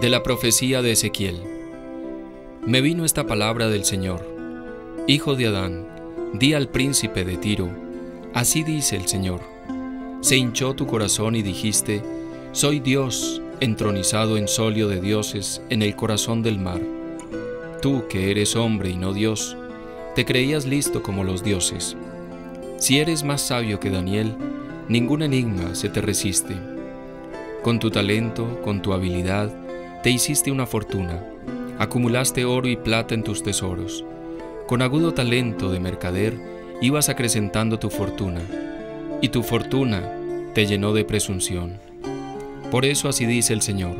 De la profecía de Ezequiel. Me vino esta palabra del Señor. Hijo de Adán, di al príncipe de Tiro, así dice el Señor. Se hinchó tu corazón y dijiste, soy Dios, entronizado en solio de dioses en el corazón del mar. Tú que eres hombre y no Dios, te creías listo como los dioses. Si eres más sabio que Daniel, ningún enigma se te resiste. Con tu talento, con tu habilidad, te hiciste una fortuna, acumulaste oro y plata en tus tesoros. Con agudo talento de mercader ibas acrecentando tu fortuna, y tu fortuna te llenó de presunción. Por eso así dice el Señor,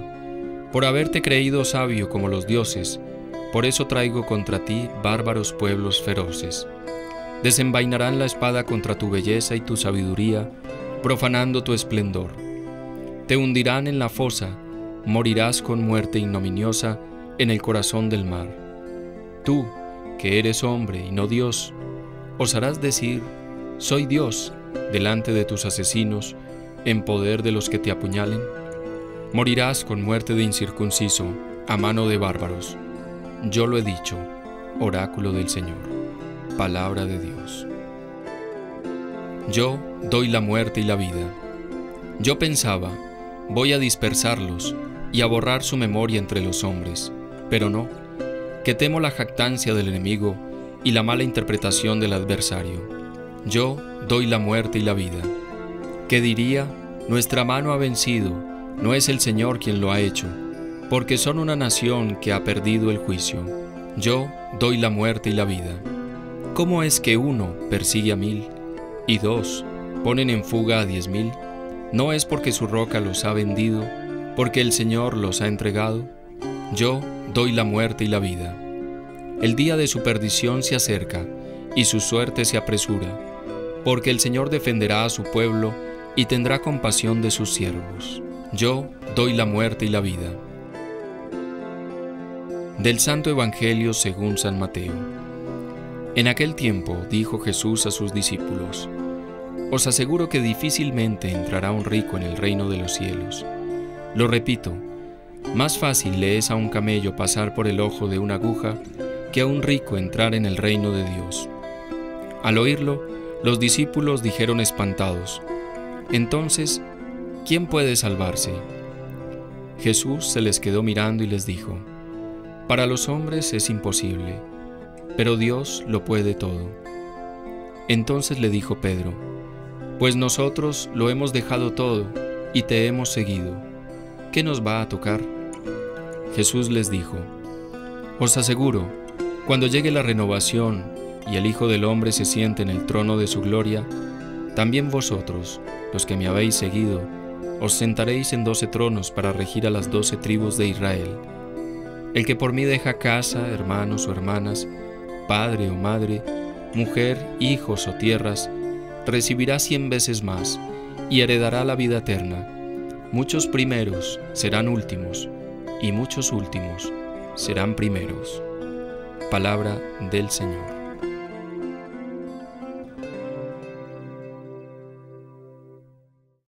por haberte creído sabio como los dioses, por eso traigo contra ti bárbaros pueblos feroces. Desenvainarán la espada contra tu belleza y tu sabiduría, profanando tu esplendor. Te hundirán en la fosa, morirás con muerte ignominiosa en el corazón del mar. Tú, que eres hombre y no Dios, osarás decir, soy Dios, delante de tus asesinos, en poder de los que te apuñalen. Morirás con muerte de incircunciso, a mano de bárbaros. Yo lo he dicho, oráculo del Señor, palabra de Dios. Yo doy la muerte y la vida. Yo pensaba, voy a dispersarlos, y a borrar su memoria entre los hombres. Pero no, que temo la jactancia del enemigo y la mala interpretación del adversario. Yo doy la muerte y la vida. ¿Qué diría? Nuestra mano ha vencido, no es el Señor quien lo ha hecho, porque son una nación que ha perdido el juicio. Yo doy la muerte y la vida. ¿Cómo es que uno persigue a mil y dos ponen en fuga a diez mil? ¿No es porque su roca los ha vendido porque el Señor los ha entregado, yo doy la muerte y la vida. El día de su perdición se acerca, y su suerte se apresura, porque el Señor defenderá a su pueblo y tendrá compasión de sus siervos. Yo doy la muerte y la vida. Del Santo Evangelio según San Mateo. En aquel tiempo dijo Jesús a sus discípulos, Os aseguro que difícilmente entrará un rico en el reino de los cielos. Lo repito, más fácil le es a un camello pasar por el ojo de una aguja que a un rico entrar en el reino de Dios. Al oírlo, los discípulos dijeron espantados, Entonces, ¿quién puede salvarse? Jesús se les quedó mirando y les dijo, Para los hombres es imposible, pero Dios lo puede todo. Entonces le dijo Pedro, Pues nosotros lo hemos dejado todo y te hemos seguido. ¿Qué nos va a tocar? Jesús les dijo, Os aseguro, cuando llegue la renovación y el Hijo del Hombre se siente en el trono de su gloria, también vosotros, los que me habéis seguido, os sentaréis en doce tronos para regir a las doce tribus de Israel. El que por mí deja casa, hermanos o hermanas, padre o madre, mujer, hijos o tierras, recibirá cien veces más y heredará la vida eterna Muchos primeros serán últimos y muchos últimos serán primeros. Palabra del Señor.